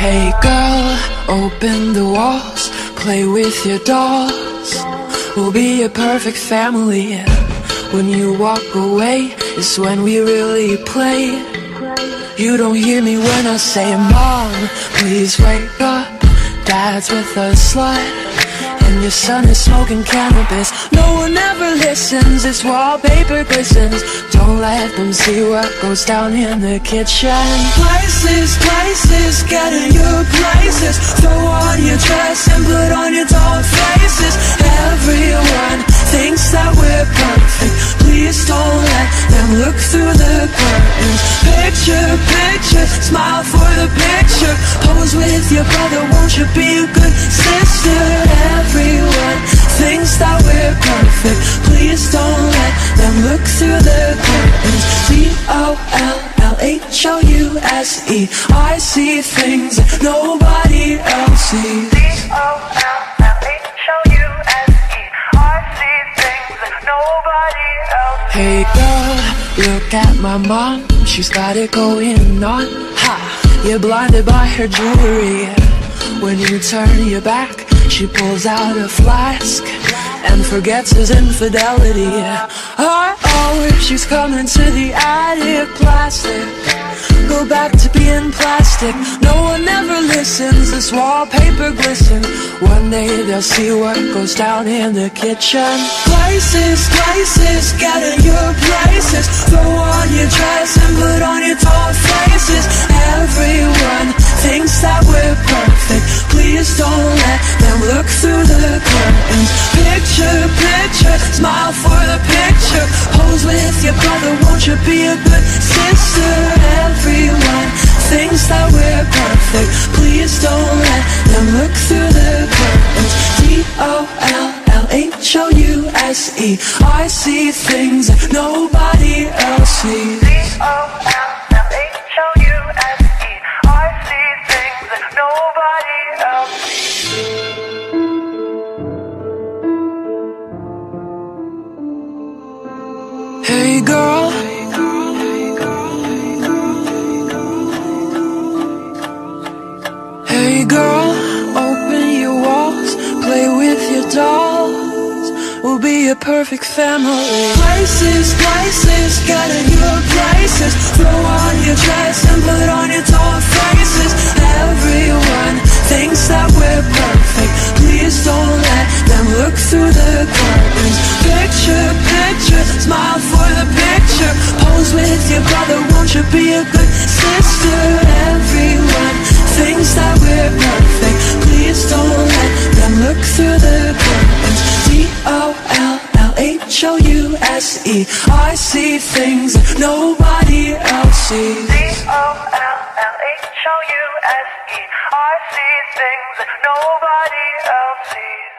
Hey girl, open the walls, play with your dolls. We'll be a perfect family. When you walk away, it's when we really play. You don't hear me when I say, Mom, please wake up. Dad's with a slut. Your son is smoking cannabis. No one ever listens, this wallpaper glistens. Don't let them see what goes down in the kitchen. Places, places, get in your places Throw on your dress and put on your dog faces. Everyone thinks that we're perfect. Please don't let them look through the curtains. Picture, picture, smile for the picture. Pose with your brother, won't you be a good through the curtains D-O-L-L-H-O-U-S-E I see things that nobody else sees. Hey girl, look at my mom. She's got it going on. Ha, you're blinded by her jewelry. When you turn your back She pulls out a flask And forgets his infidelity. Oh, oh, she's coming to the attic plastic. Go back to being plastic. No one ever listens. This wallpaper glistens One day they'll see what goes down in the kitchen. Places, places, get in your places. Throw on your dress and smile for the picture. Pose with your brother, won't you be a good sister? Everyone thinks that we're perfect. Please don't let them look through the curtains. D-O-L-L-H-O-U-S-E I see things that nobody else sees Hey girl Hey girl, open your walls, play with your dolls. We'll be a perfect family. Places, places, in your places. Throw on your look through the curtains. Picture, picture, smile for the picture. Pose with your brother, won't you be a good sister? Everyone thinks that we're perfect. Please don't let them look through the curtains. D-O-L-L-H-O-U-S-E I see things that nobody else sees D-O-L-L-H-O-U-S-E I see things that nobody else sees